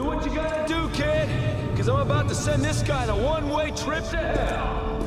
Do what you gotta do, kid! Because I'm about to send this guy on a one-way trip to hell!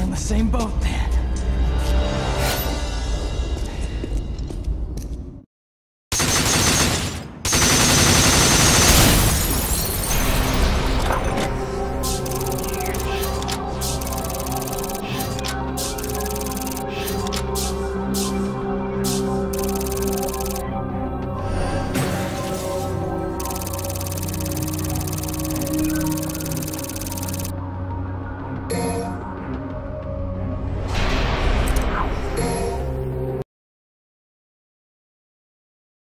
We're in the same boat then.